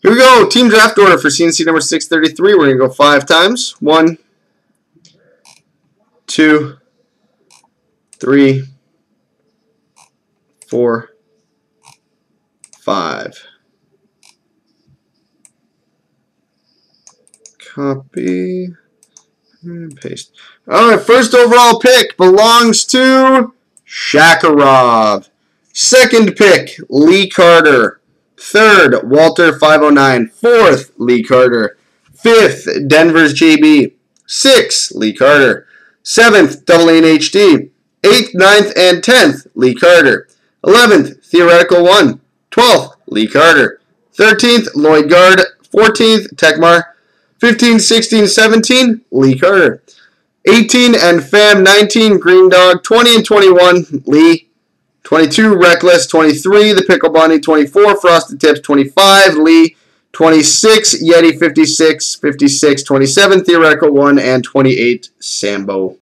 Here we go. Team draft order for CNC number 633. We're going to go five times. One, two, three, four, five. Copy and paste. All right, first overall pick belongs to Shakarov. Second pick, Lee Carter. Third, Walter 509. Fourth, Lee Carter. Fifth, Denver's JB. Sixth, Lee Carter. Seventh, Double A HD. Eighth, ninth, and tenth, Lee Carter. Eleventh, Theoretical 1. Twelfth, Lee Carter. Thirteenth, Lloyd Guard. Fourteenth, Tekmar. 15, 16, 17, Lee Carter. 18 and Fam 19, Green Dog. 20 and 21, Lee. 22, Reckless. 23, The Pickle Bunny. 24, Frosted Tips. 25, Lee. 26, Yeti 56, 56, 27, Theoretical 1, and 28, Sambo.